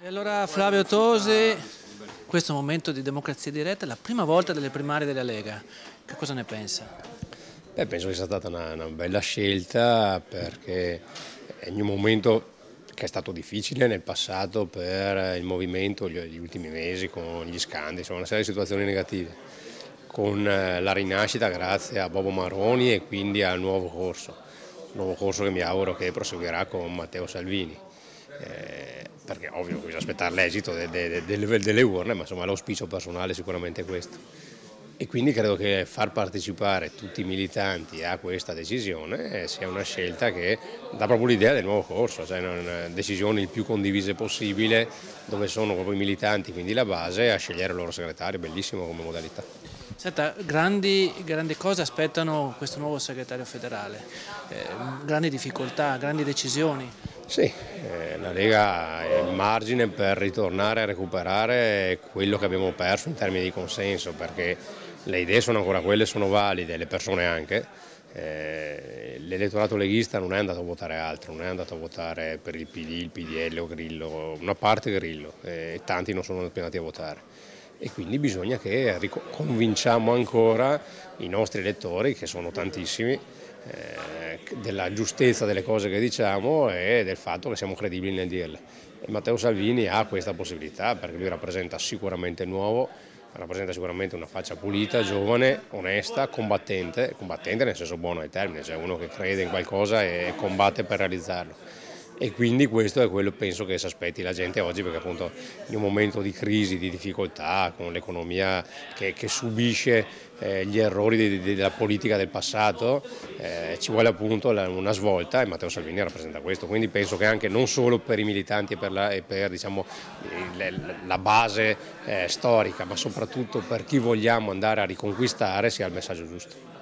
E allora Flavio Tosi, questo momento di democrazia diretta la prima volta delle primarie della Lega, che cosa ne pensa? Beh, penso che sia stata una, una bella scelta perché è un momento che è stato difficile nel passato per il movimento gli ultimi mesi con gli scandali, insomma una serie di situazioni negative. Con eh, la rinascita grazie a Bobo Maroni e quindi al nuovo corso, un nuovo corso che mi auguro che proseguirà con Matteo Salvini. Eh, perché ovvio bisogna aspettare l'esito de, de, de, delle urne, ma insomma l'auspicio personale è sicuramente questo. E quindi credo che far partecipare tutti i militanti a questa decisione sia una scelta che dà proprio l'idea del nuovo corso, cioè decisione il più condivise possibile, dove sono proprio i militanti, quindi la base, a scegliere il loro segretario, bellissimo come modalità. Senta, grandi, grandi, cose aspettano questo nuovo segretario federale, eh, grandi difficoltà, grandi decisioni. Sì, eh, la Lega ha il margine per ritornare a recuperare quello che abbiamo perso in termini di consenso, perché le idee sono ancora quelle, sono valide, le persone anche. Eh, l'elettorato leghista non è andato a votare altro, non è andato a votare per il PD, il PDL o Grillo, una parte Grillo eh, e tanti non sono andati a votare. E quindi bisogna che convinciamo ancora i nostri elettori, che sono tantissimi, eh, della giustezza delle cose che diciamo e del fatto che siamo credibili nel dirle. E Matteo Salvini ha questa possibilità perché lui rappresenta sicuramente nuovo, rappresenta sicuramente una faccia pulita, giovane, onesta, combattente, combattente nel senso buono ai termini, cioè uno che crede in qualcosa e combatte per realizzarlo e quindi questo è quello penso che si aspetti la gente oggi perché appunto in un momento di crisi, di difficoltà, con l'economia che, che, subisce eh, gli errori di, di, della politica del passato, eh, ci vuole appunto la, una svolta e Matteo Salvini rappresenta questo, quindi penso che anche non solo per i militanti e per la, e per, diciamo, il, la base eh, storica, ma soprattutto per chi vogliamo andare a riconquistare sia il messaggio giusto.